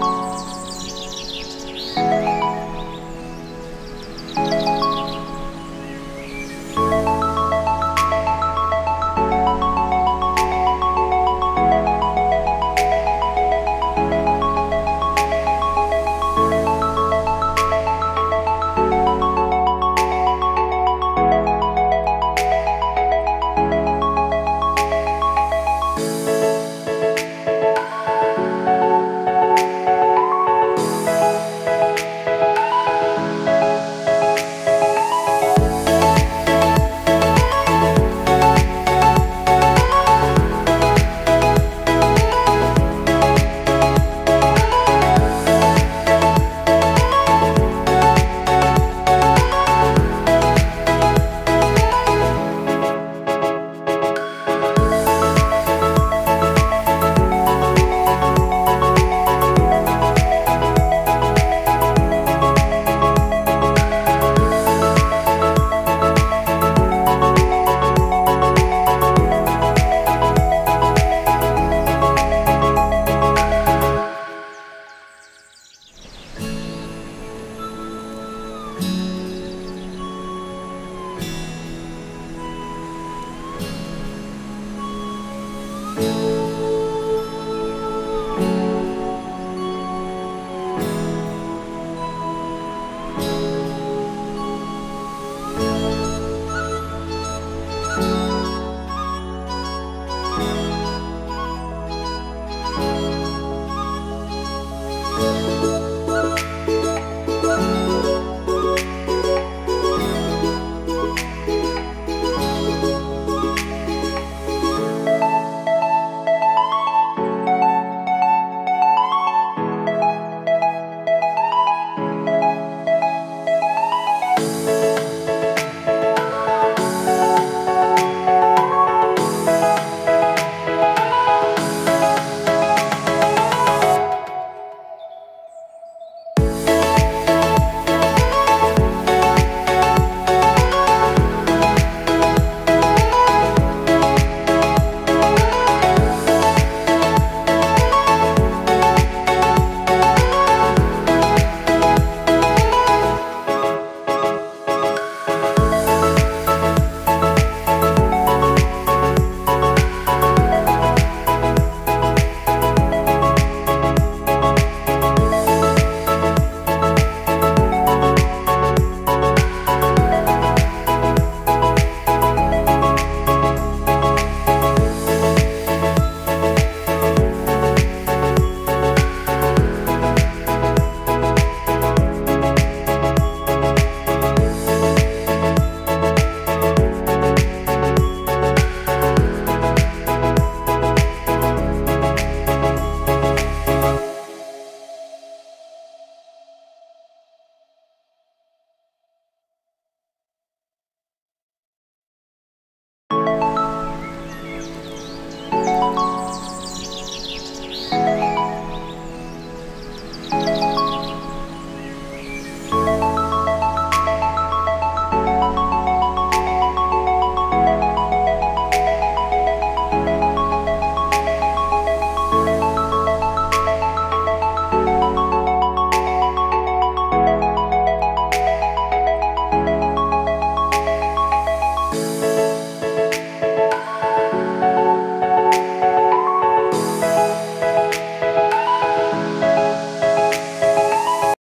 Bye. you